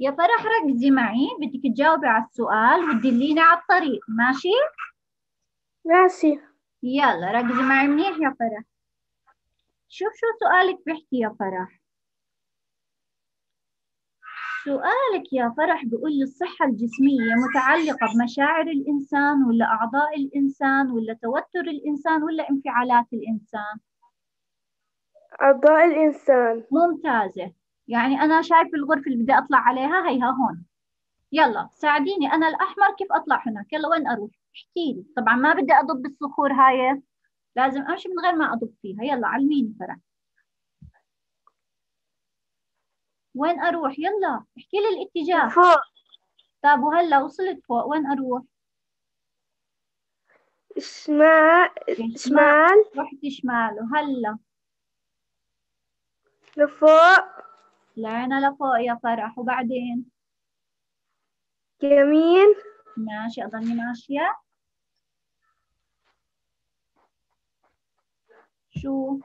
يا فرح ركزي معي بدك تجاوبي على السؤال وتدليني على الطريق. ماشي؟ ماشي. يلا ركزي معي منيح يا فرح؟ شوف شو سؤالك بيحكي يا فرح. سؤالك يا فرح بيقول لي الصحة الجسمية متعلقة بمشاعر الإنسان ولا أعضاء الإنسان ولا توتر الإنسان ولا انفعالات الإنسان؟ أعضاء الإنسان. ممتازة. يعني أنا شايف الغرفة اللي بدي أطلع عليها هيها هون. يلا ساعديني. أنا الأحمر كيف أطلع هناك؟ يلا وين أروح؟ احكي لي. طبعا ما بدي أضب الصخور هاي. لازم أمشي من غير ما أضب فيها. يلا علميني فرح. وين أروح؟ يلا احكي لي الاتجاه. فوق. طب وهلا وصلت فوق وين أروح؟ شمال شمال رحت شمال. وهلا. لفوق. طلعنا لفوق يا فرح. وبعدين؟ يمين ماشي أضلني ماشية. شو؟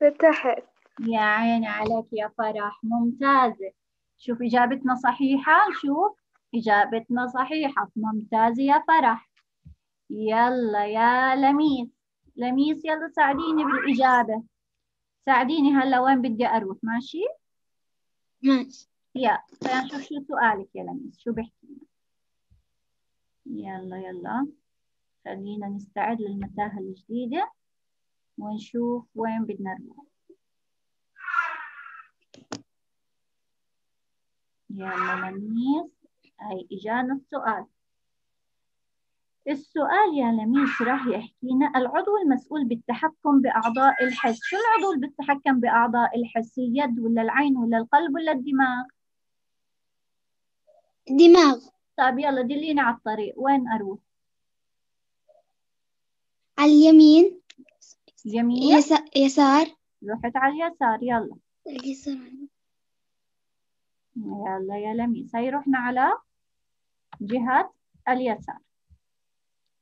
لتحت يا عيني عليك يا فرح. ممتازة شوف إجابتنا صحيحة. شوف إجابتنا صحيحة. ممتازة يا فرح. يلا يا لميس. لميس يلا ساعديني بالإجابة. ساعديني هلا وين بدي أروح؟ ماشي؟ ماشي. يا خلينا نشوف شو سؤالك يا لميس؟ شو بحكي يلا يلا. خلينا نستعد للمتاهة الجديدة. ونشوف وين بدنا نروح. يلا لميس. هاي إجانا السؤال. السؤال يا لميس راح يحكينا العضو المسؤول بالتحكم بأعضاء الحس. شو العضو اللي بيتحكم بأعضاء الحس؟ اليد ولا العين ولا القلب ولا الدماغ؟ دماغ. طيب يلا دليني على الطريق. وين أروح؟ على اليمين. يمين يس... يسار. رحت على اليسار. يلا. اليسار. يلا يا لميس. هاي رحنا على جهة اليسار.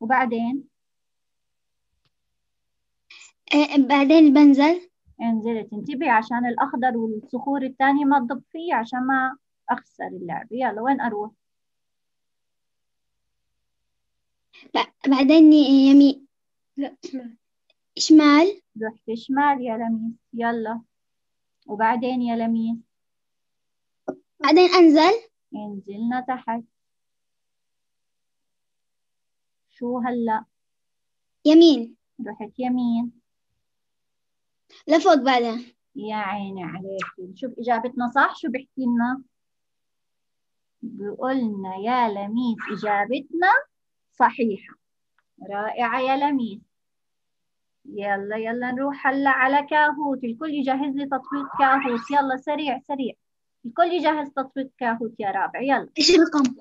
وبعدين؟ آه، بعدين بنزل. انزلت. انتبهي عشان الأخضر والصخور الثانية ما تضب فيه عشان ما أخسر اللعبة يلا وين أروح؟ بعدين يمين لا شمال. رحت شمال يا لميس. يلا. وبعدين يا لميس؟ بعدين أنزل. نزلنا تحت. شو هلا؟ يمين. رحت يمين. لفوق بعدين يا عيني عليك شوف إجابتنا صح؟ شو بيحكي لنا؟ بيقولنا يا لميس إجابتنا صحيحة. رائعة يا لميس. يلا يلا نروح هلا على كاهوت. الكل يجهز لي تطبيق كاهوت. يلا سريع سريع. الكل يجهز تطبيق كاهوت يا رابع. يلا. إيش الرقم؟